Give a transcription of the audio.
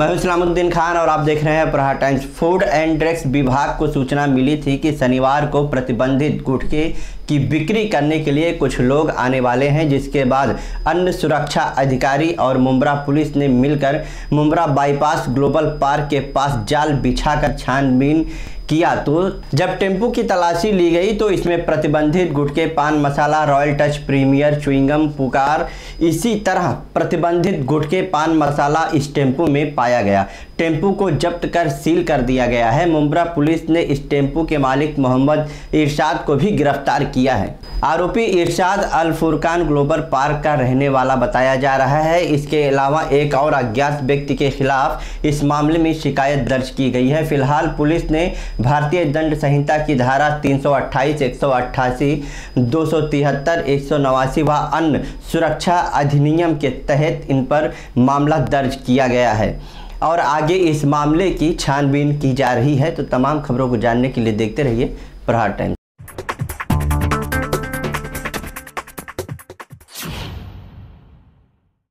मैं इस्लामुद्दीन खान और आप देख रहे हैं प्रहार टाइम्स। फ़ूड एंड ड्रग्स विभाग को सूचना मिली थी कि शनिवार को प्रतिबंधित गुटखे की बिक्री करने के लिए कुछ लोग आने वाले हैं, जिसके बाद अन्य सुरक्षा अधिकारी और मुम्बरा पुलिस ने मिलकर मुम्बरा बाईपास ग्लोबल पार्क के पास जाल बिछाकर छानबीन किया तो जब टेंपू की तलाशी ली गई तो इसमें प्रतिबंधित गुटके, pan masala, royal touch, premier chewing gum Pukar, इसी तरह प्रतिबंधित गुटके, पान मसाला इस टेंपू में पाया गया। टेंपू को जब्त कर सील कर दिया गया है। मुम्बरा पुलिस ने इस टेंपू के मालिक मोहम्मद इरशाद को भी गिरफ़्तार किया है। आरोपी इरशाद अल फुरकान ग्लोबल पार्क का रहने वाला बताया जा रहा है। इसके अलावा एक और अज्ञात व्यक्ति के खिलाफ इस मामले में शिकायत दर्ज की गई है। फ़िलहाल पुलिस ने भारतीय दंड संहिता की धारा 328, 188, 273, 189 व अन्य सुरक्षा अधिनियम के तहत इन पर मामला दर्ज किया गया है। और आगे इस मामले की छानबीन की जा रही है तो तमाम खबरों को जानने के लिए देखते रहिए प्रहार टाइम